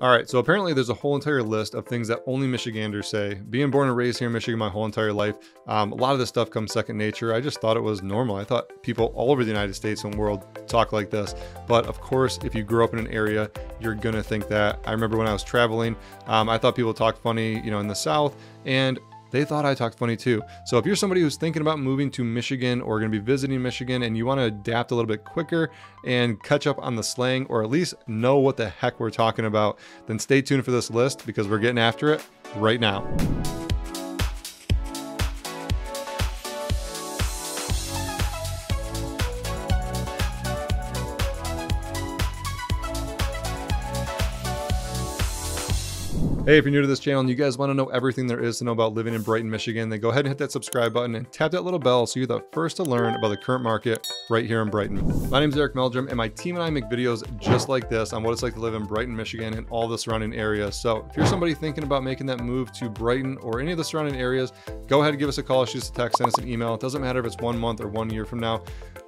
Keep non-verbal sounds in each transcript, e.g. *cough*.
All right, so apparently there's a whole entire list of things that only Michiganders say. Being born and raised here in Michigan my whole entire life, um, a lot of this stuff comes second nature. I just thought it was normal. I thought people all over the United States and world talk like this. But of course, if you grow up in an area, you're gonna think that. I remember when I was traveling, um, I thought people talked funny, you know, in the South, and they thought I talked funny too. So if you're somebody who's thinking about moving to Michigan or going to be visiting Michigan and you want to adapt a little bit quicker and catch up on the slang or at least know what the heck we're talking about, then stay tuned for this list because we're getting after it right now. Hey, if you're new to this channel and you guys want to know everything there is to know about living in Brighton, Michigan, then go ahead and hit that subscribe button and tap that little bell so you're the first to learn about the current market right here in Brighton. My name is Eric Meldrum and my team and I make videos just like this on what it's like to live in Brighton, Michigan and all the surrounding areas. So if you're somebody thinking about making that move to Brighton or any of the surrounding areas, go ahead and give us a call, shoot us a text, send us an email. It doesn't matter if it's one month or one year from now.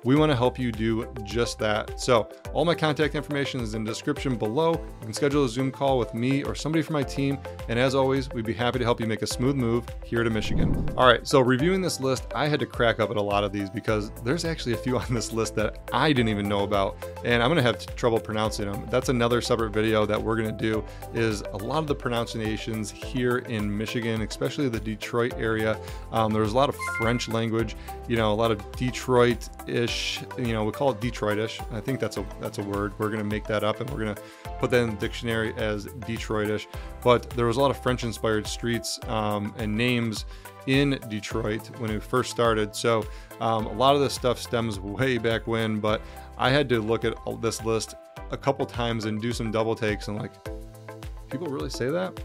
We want to help you do just that. So all my contact information is in the description below. You can schedule a Zoom call with me or somebody from my team. And as always, we'd be happy to help you make a smooth move here to Michigan. All right, so reviewing this list, I had to crack up at a lot of these because there's actually a few *laughs* on this list that I didn't even know about. And I'm gonna have trouble pronouncing them. That's another separate video that we're gonna do is a lot of the pronunciations here in Michigan, especially the Detroit area. Um, there's a lot of French language, you know, a lot of Detroit-ish, you know, we call it Detroitish. I think that's a that's a word. We're gonna make that up and we're gonna put that in the dictionary as Detroitish. But there was a lot of French inspired streets um, and names in Detroit when it first started. So um, a lot of this stuff stems *laughs* way back when, but I had to look at this list a couple times and do some double takes and like, people really say that?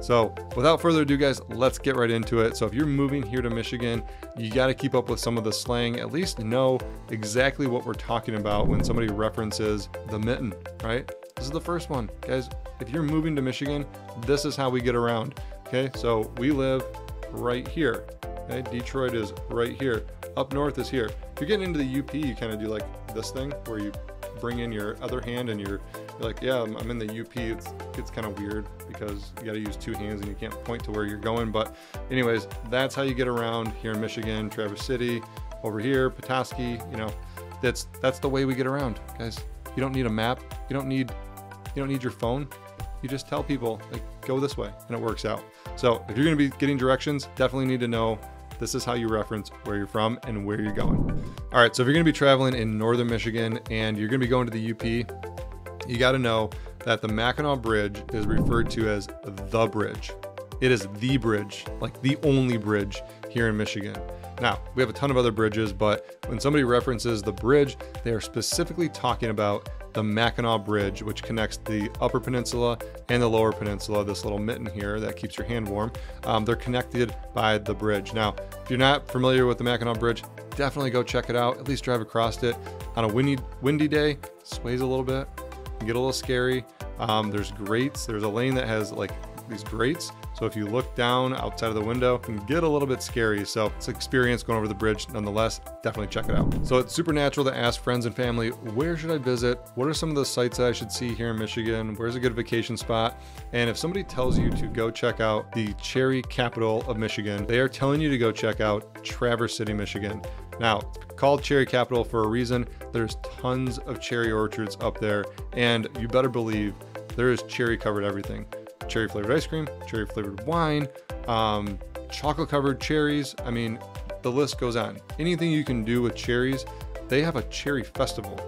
So without further ado, guys, let's get right into it. So if you're moving here to Michigan, you got to keep up with some of the slang, at least know exactly what we're talking about when somebody references the mitten, right? This is the first one. Guys, if you're moving to Michigan, this is how we get around. Okay, so we live right here. Okay, Detroit is right here. Up north is here. If you're getting into the UP, you kind of do like this thing where you bring in your other hand and you're, you're like, yeah, I'm, I'm, in the UP. It's it's kind of weird because you got to use two hands and you can't point to where you're going. But anyways, that's how you get around here in Michigan, Traverse City, over here, Petoskey. You know, that's that's the way we get around, guys. You don't need a map. You don't need you don't need your phone. You just tell people, like, go this way, and it works out. So if you're going to be getting directions, definitely need to know this is how you reference where you're from and where you're going. All right, so if you're going to be traveling in northern Michigan and you're going to be going to the UP, you got to know that the Mackinac Bridge is referred to as the bridge. It is the bridge, like the only bridge here in Michigan. Now, we have a ton of other bridges, but when somebody references the bridge, they are specifically talking about the Mackinac Bridge, which connects the Upper Peninsula and the Lower Peninsula, this little mitten here that keeps your hand warm. Um, they're connected by the bridge. Now, if you're not familiar with the Mackinac Bridge, definitely go check it out, at least drive across it. On a windy, windy day, sways a little bit, get a little scary. Um, there's grates, there's a lane that has like these grates so if you look down outside of the window, it can get a little bit scary. So it's experience going over the bridge nonetheless. Definitely check it out. So it's super natural to ask friends and family, where should I visit? What are some of the sites that I should see here in Michigan? Where's a good vacation spot? And if somebody tells you to go check out the cherry capital of Michigan, they are telling you to go check out Traverse City, Michigan. Now, called cherry capital for a reason. There's tons of cherry orchards up there, and you better believe there is cherry covered everything cherry flavored ice cream, cherry flavored wine, um, chocolate covered cherries. I mean, the list goes on. Anything you can do with cherries, they have a cherry festival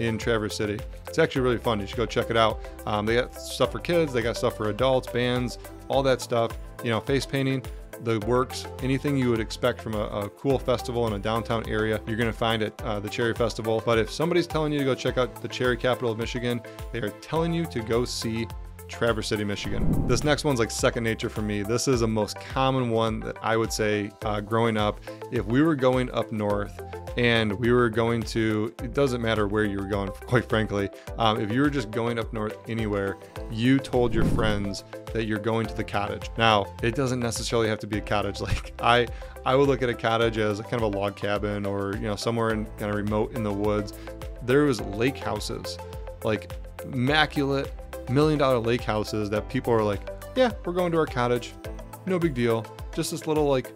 in Traverse City. It's actually really fun. You should go check it out. Um, they got stuff for kids, they got stuff for adults, bands, all that stuff. You know, face painting, the works, anything you would expect from a, a cool festival in a downtown area, you're going to find at uh, the Cherry Festival. But if somebody's telling you to go check out the cherry capital of Michigan, they are telling you to go see Traverse City, Michigan. This next one's like second nature for me. This is a most common one that I would say uh, growing up. If we were going up north and we were going to, it doesn't matter where you were going, *laughs* quite frankly. Um, if you were just going up north anywhere, you told your friends that you're going to the cottage. Now, it doesn't necessarily have to be a cottage. *laughs* Like I, I would look at a cottage as kind of a log cabin or, you know, somewhere in kind of remote in the woods. There was lake houses, like immaculate million dollar lake houses that people are like, yeah, we're going to our cottage. No big deal. Just this little like,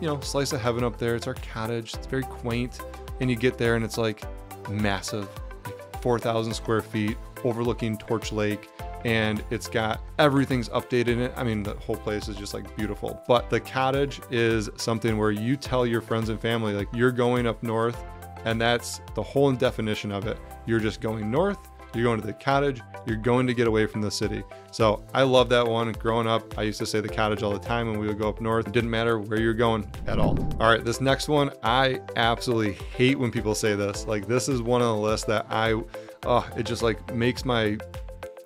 you know, slice of heaven up there. It's our cottage. It's very quaint. And you get there and it's like massive, like 4,000 square feet overlooking Torch Lake and it's got everything's updated in it. I mean, the whole place is just like beautiful. But the cottage is something where you tell your friends and family, like, you're going up north, and that's the whole definition of it. You're just going north, you're going to the cottage, you're going to get away from the city. So I love that one. Growing up, I used to say the cottage all the time when we would go up north. It didn't matter where you're going at all. All right, this next one, I absolutely hate when people say this. Like, this is one on the list that I, oh, it just like makes my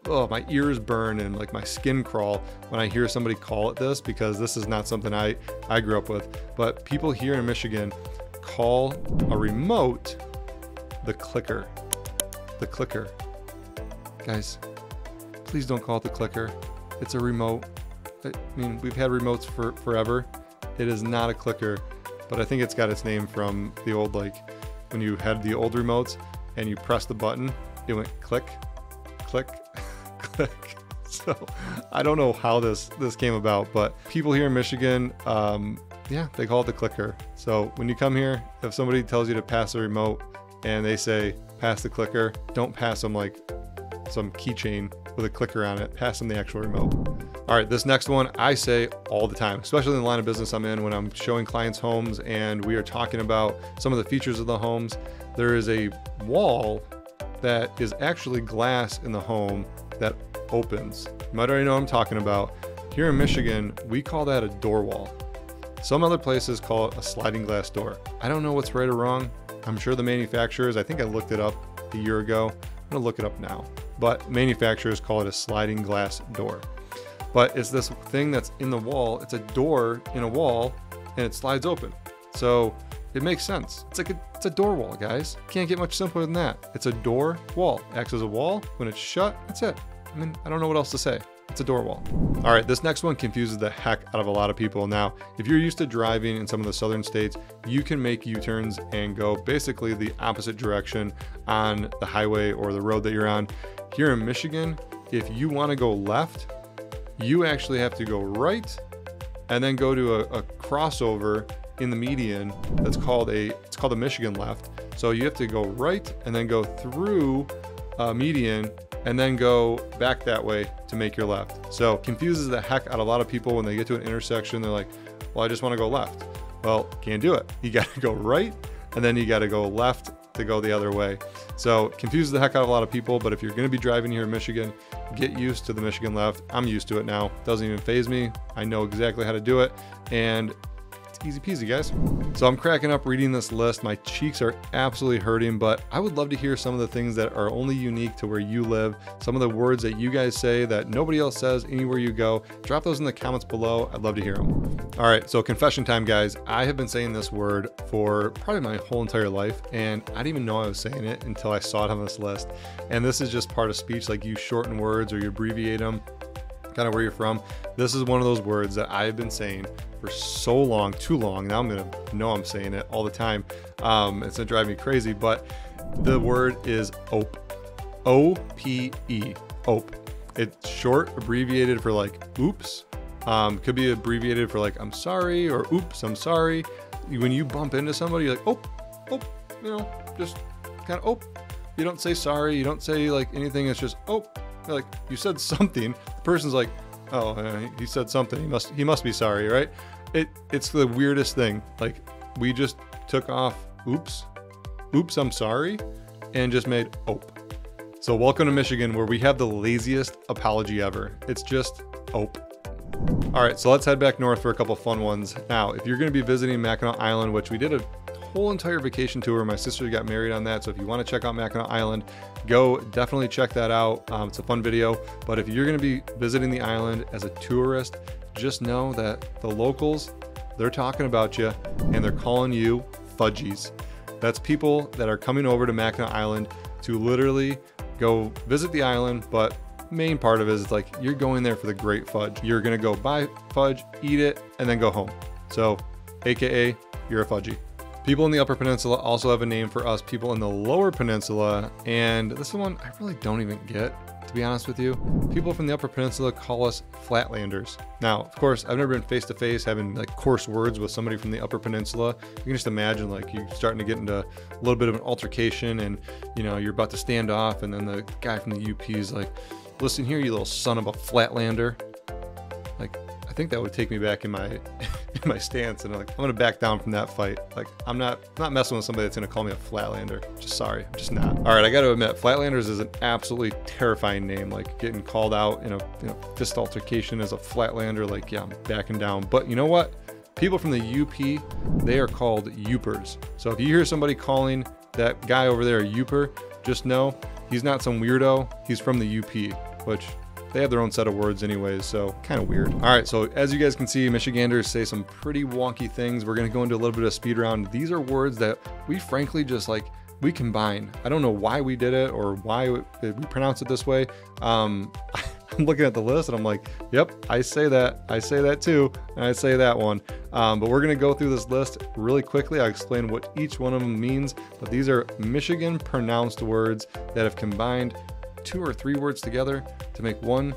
oh, my ears burn and like my skin crawl when I hear somebody call it this because this is not something I, I grew up with. But people here in Michigan call a remote the clicker. The clicker. Guys, please don't call it the clicker. It's a remote. I mean, we've had remotes for forever. It is not a clicker, but I think it's got its name from the old, like, when you had the old remotes and you press the button, it went click, click, *laughs* click. So I don't know how this this came about, but people here in Michigan, um, yeah, they call it the clicker. So when you come here, if somebody tells you to pass a remote and they say pass the clicker, don't pass them like some keychain with a clicker on it. Pass them the actual remote. All right, this next one I say all the time, especially in the line of business I'm in when I'm showing clients homes and we are talking about some of the features of the homes. There is a wall that is actually glass in the home that opens. You might already know what I'm talking about. Here in Michigan, we call that a door wall. Some other places call it a sliding glass door. I don't know what's right or wrong. I'm sure the manufacturers, I think I looked it up a year ago. I'm gonna look it up now. But manufacturers call it a sliding glass door. But it's this thing that's in the wall. It's a door in a wall and it slides open. So it makes sense. It's like a, it's a door wall, guys. Can't get much simpler than that. It's a door wall. Acts as a wall. When it's shut, that's it. I mean, I don't know what else to say. It's a door wall. All right, this next one confuses the heck out of a lot of people. Now, if you're used to driving in some of the southern states, you can make U-turns and go basically the opposite direction on the highway or the road that you're on. Here in Michigan, if you want to go left, you actually have to go right and then go to a, a crossover in the median that's called a it's called a Michigan left. So you have to go right and then go through a median and then go back that way to make your left. So confuses the heck out of a lot of people when they get to an intersection. They're like, well, I just want to go left. Well, can't do it. You got to go right and then you got to go left to go the other way. So confuses the heck out of a lot of people. But if you're going to be driving here in Michigan, get used to the Michigan left. I'm used to it now. Doesn't even phase me. I know exactly how to do it. And easy peasy, guys. So I'm cracking up reading this list. My cheeks are absolutely hurting, but I would love to hear some of the things that are only unique to where you live, some of the words that you guys say that nobody else says anywhere you go. Drop those in the comments below. I'd love to hear them. All right, so confession time, guys. I have been saying this word for probably my whole entire life, and I didn't even know I was saying it until I saw it on this list. And this is just part of speech, like you shorten words or you abbreviate them kind of where you're from. This is one of those words that I've been saying for so long, too long. Now I'm gonna know I'm saying it all the time. Um, it's gonna drive me crazy, but the word is OPE. O P E. OPE. It's short, abbreviated for like oops. Um, could be abbreviated for like I'm sorry or oops, I'm sorry. When you bump into somebody, you're like, oh, oh, you know, just kind of oh. You don't say sorry. You don't say like anything. It's just oh. Like you said something. The person's like, oh, uh, he said something. He must he must be sorry, right? It it's the weirdest thing. Like we just took off oops, oops, I'm sorry, and just made ope. So welcome to Michigan, where we have the laziest apology ever. It's just ope. All right, so let's head back north for a couple fun ones. Now, if you're going to be visiting Mackinac Island, which we did a whole entire vacation tour. My sister got married on that. So if you want to check out Mackinac Island, go definitely check that out. Um, it's a fun video. But if you're going to be visiting the island as a tourist, just know that the locals, they're talking about you and they're calling you fudgies. That's people that are coming over to Mackinac Island to literally go visit the island, but main part of it is like you're going there for the great fudge. You're gonna go buy fudge, eat it, and then go home. So, AKA, you're a fudgy. People in the Upper Peninsula also have a name for us people in the Lower Peninsula, and this is one I really don't even get. to be honest with you. People from the Upper Peninsula call us Flatlanders. Now, of course, I've never been face to face having like coarse words with somebody from the Upper Peninsula. You can just imagine like you starting to get into a little bit of an altercation and you know you're about to stand off, and then the guy from the UP is like, "Listen here, you little son of a Flatlander." Think that would take me back in my *laughs* in my stance, and I'm like, I'm gonna back down from that fight. Like, I'm not not messing with somebody that's gonna call me a Flatlander. Just sorry, I'm just not. All right, I got to admit, Flatlanders is an absolutely terrifying name. Like getting called out in a you know, fist altercation as a Flatlander. Like, yeah, I'm backing down. But you know what? People from the UP, they are called Yoopers. So if you hear somebody calling that guy over there a Yooper, just know he's not some weirdo. He's from the UP, which they have their own set of words anyways, so kind of weird. All right, so as you guys can see, Michiganders say some pretty wonky things. We're gonna go into a little bit of speed round. These are words that we frankly just like, we combine. I don't know why we did it or why we pronounce it this way. Um, *laughs* I'm looking at the list and I'm like, yep, I say that. I say that too. And I say that one. Um, but we're going to go through this list really quickly. I'll explain what each one of them means. But these are Michigan pronounced words that have combined two or three words together to make one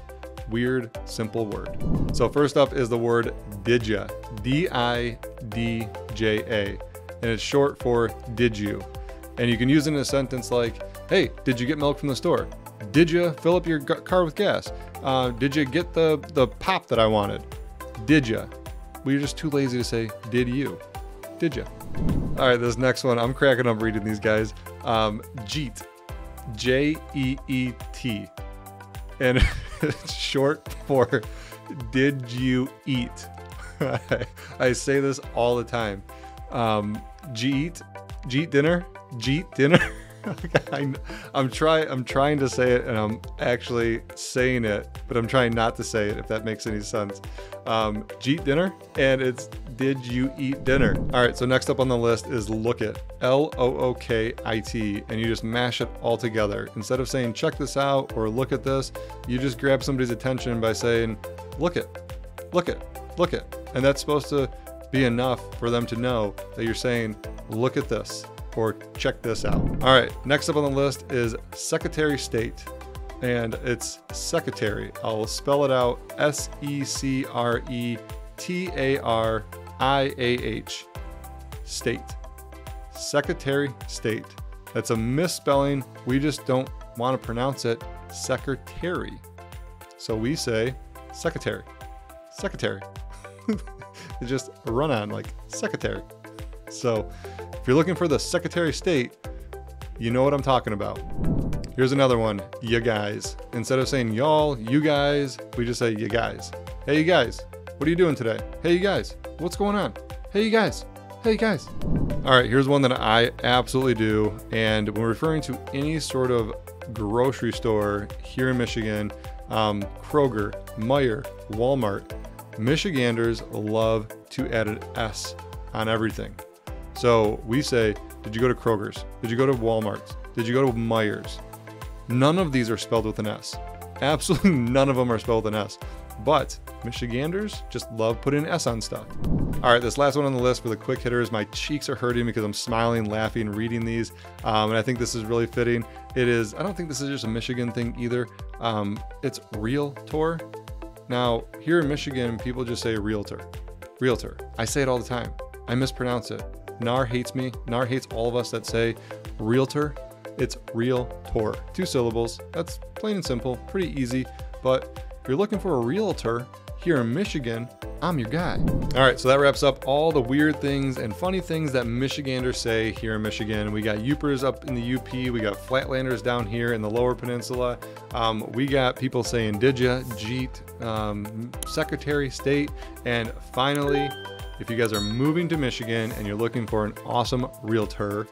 weird, simple word. So first up is the word didja, D-I-D-J-A, and it's short for did you. And you can use it in a sentence like, hey, did you get milk from the store? Did you fill up your car with gas? Uh, did you get the, the pop that I wanted? Did you? We are just too lazy to say, did you? Did you? All right, this next one, I'm cracking up reading these guys. Um, Jeet, J E E T. And *laughs* it's short for Did You Eat? *laughs* I say this all the time. Um, Jeet, Jeet dinner, Jeet dinner. *laughs* I, am trying. I'm trying to say it, and I'm actually saying it, but I'm trying not to say it. If that makes any sense. Um, Jeet dinner, and it's did you eat dinner? All right. So next up on the list is look it. L O O K I T, and you just mash it all together. Instead of saying check this out or look at this, you just grab somebody's attention by saying look it, look it, look it, and that's supposed to be enough for them to know that you're saying look at this or check this out. All right, next up on the list is Secretary State, and it's Secretary. I'll spell it out S E C R E T A R I A H. State. Secretary State. That's a misspelling. We just don't want to pronounce it secretary. So we say secretary. Secretary. *laughs* it's just run on like secretary. So if you're looking for the Secretary State, you know what I'm talking about. Here's another one, you guys. Instead of saying y'all, you guys, we just say you guys. Hey, you guys, what are you doing today? Hey, you guys, what's going on? Hey, you guys, hey, you guys. All right, here's one that I absolutely do. And when referring to any sort of grocery store here in Michigan, um, Kroger, Meijer, Walmart, Michiganders love to add an S on everything. So we say, did you go to Kroger's? Did you go to Walmart's? Did you go to Meijers? None of these are spelled with an S. Absolutely *laughs* none of them are spelled with an S. But Michiganders just love putting an S on stuff. All right, this last one on the list for the quick hitters, my cheeks are hurting because I'm smiling, laughing, reading these. Um, and I think this is really fitting. It is, I don't think this is just a Michigan thing either. Um, it's realtor. Now, here in Michigan, people just say realtor. Realtor. I say it all the time. I mispronounce it. NAR hates me. NAR hates all of us that say realtor. It's realtor. Two syllables. That's plain and simple, pretty easy. But if you're looking for a realtor here in Michigan, I'm your guy. All right, so that wraps up all the weird things and funny things that Michiganders say here in Michigan. We got Yoopers up in the UP, we got Flatlanders down here in the Lower Peninsula. Um, we got people saying Didja, Jeet, um, Secretary State, and finally, if you guys are moving to Michigan and you're looking for an awesome realtor,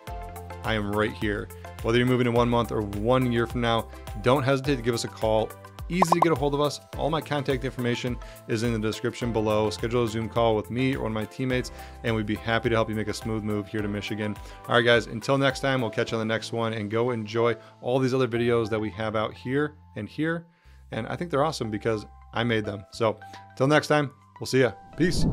I am right here. Whether you're moving in one month or one year from now, don't hesitate to give us a call. Easy to get a hold of us. All my contact information is in the description below. Schedule a Zoom call with me or one of my teammates, and we'd be happy to help you make a smooth move here to Michigan. All right, guys, until next time, we'll catch you on the next one and go enjoy all these other videos that we have out here and here. And I think they're awesome because I made them. So, until next time, we'll see ya. Peace.